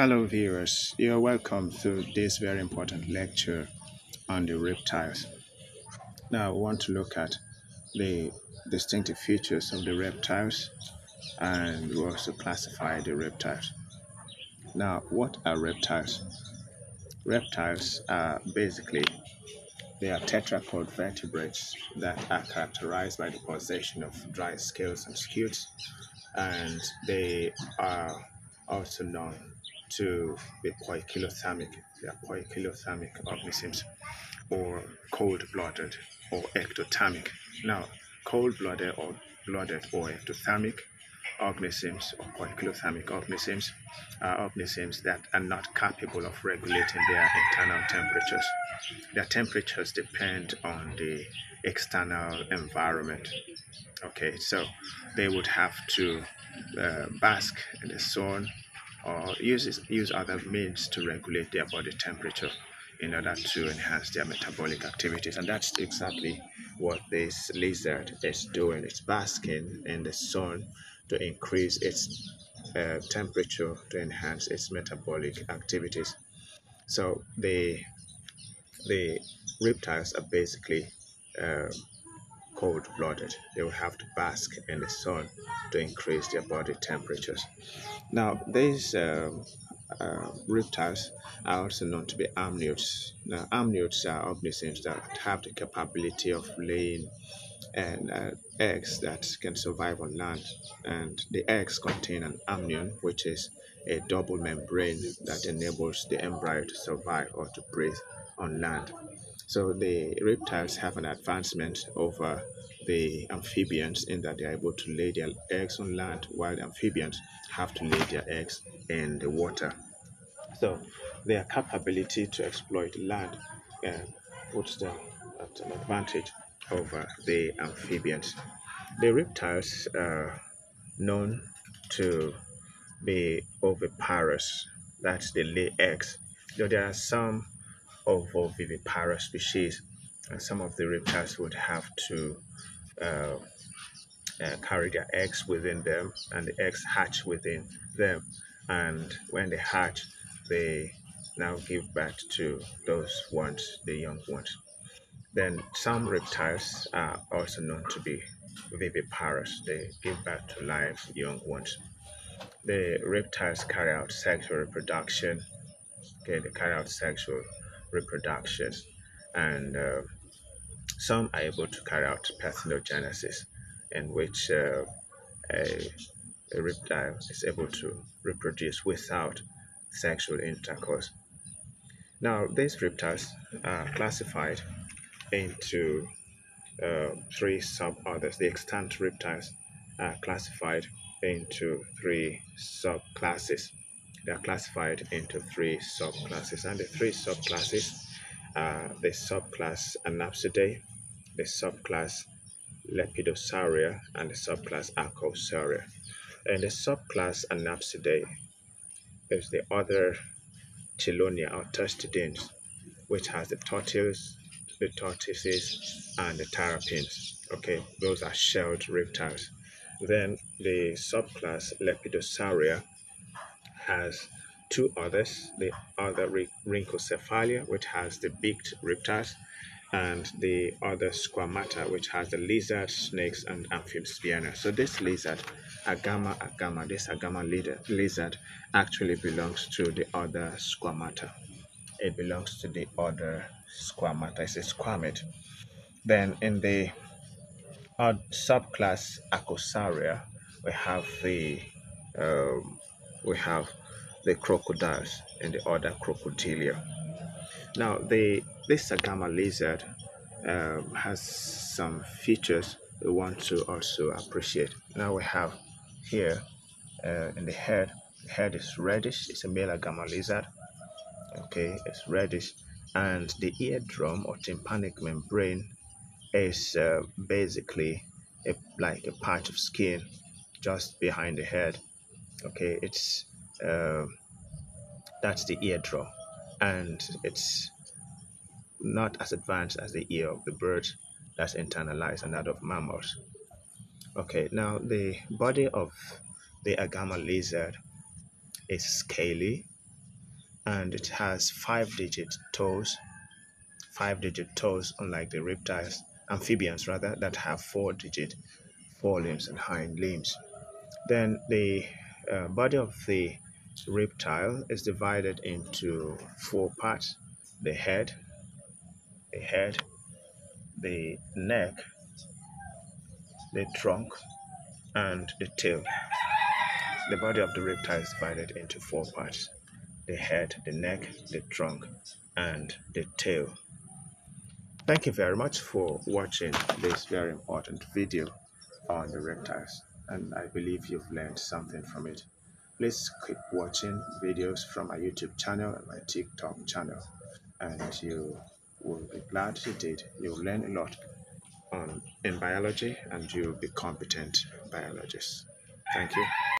Hello viewers, you're welcome to this very important lecture on the reptiles. Now we want to look at the distinctive features of the reptiles and we also classify the reptiles. Now what are reptiles? Reptiles are basically they are tetrapod vertebrates that are characterized by the possession of dry scales and scutes and they are also known to be poikilothermic. They are poikilothermic organisms or cold-blooded or ectothermic. Now, cold-blooded or blooded or ectothermic organisms or poikilothermic organisms are organisms that are not capable of regulating their internal temperatures. Their temperatures depend on the external environment. Okay, so they would have to uh, bask in the sun or use, use other means to regulate their body temperature in order to enhance their metabolic activities. And that's exactly what this lizard is doing. It's basking in the sun to increase its uh, temperature to enhance its metabolic activities. So the the reptiles are basically uh, cold-blooded. They will have to bask in the sun to increase their body temperatures. Now, these um, uh, reptiles are also known to be amniotes. Now, amniotes are organisms that have the capability of laying and uh, eggs that can survive on land. And the eggs contain an amnion, which is a double membrane that enables the embryo to survive or to breathe on land. So the reptiles have an advancement over the amphibians in that they are able to lay their eggs on land, while the amphibians have to lay their eggs in the water. So their capability to exploit land uh, puts them at an advantage over the amphibians. The reptiles are known to be oviparous, that's they lay eggs. Though there are some ovoviviparous species, and some of the reptiles would have to uh, uh, carry their eggs within them, and the eggs hatch within them. And when they hatch, they now give birth to those ones, the young ones. Then some reptiles are also known to be viviparous. They give birth to live young ones. The reptiles carry out sexual reproduction. Okay, they carry out sexual reproduction, and uh, some are able to carry out parthenogenesis, in which uh, a, a reptile is able to reproduce without sexual intercourse. Now, these reptiles are classified into uh, three sub-orders. The extant reptiles are classified into three subclasses they are classified into three subclasses and the three subclasses are the subclass Anapsidae, the subclass Lepidosauria and the subclass Archosauria. And the subclass Anapsidae is the other Chelonia or Testudines, which has the tortoise, the tortoises, and the terrapins. Okay, those are shelled reptiles. Then the subclass Lepidosauria has two others, the other Rhynchocephalia, which has the beaked reptiles, and the other Squamata, which has the lizard, snakes, and amphibians. So this lizard, Agama agama, this Agama lizard actually belongs to the other Squamata. It belongs to the other Squamata. It's a squamate. Then in the subclass Archosauria, we have the um, we have the crocodiles and the other crocodilia. Now, the this Agama lizard um, has some features we want to also appreciate. Now we have here uh, in the head, the head is reddish, it's a male Agama lizard. Okay, it's reddish, and the eardrum or tympanic membrane is uh, basically a, like a patch of skin just behind the head okay it's uh, that's the eardrum and it's not as advanced as the ear of the bird that's internalized and that of mammals okay now the body of the agama lizard is scaly and it has five digit toes, five digit toes, unlike the reptiles, amphibians rather, that have four digit forelimbs and hind limbs. Then the uh, body of the reptile is divided into four parts the head, the head, the neck, the trunk, and the tail. The body of the reptile is divided into four parts the head, the neck, the trunk, and the tail. Thank you very much for watching this very important video on the reptiles, and I believe you've learned something from it. Please keep watching videos from my YouTube channel and my TikTok channel, and you will be glad you did. You'll learn a lot on in biology, and you'll be competent biologists. Thank you.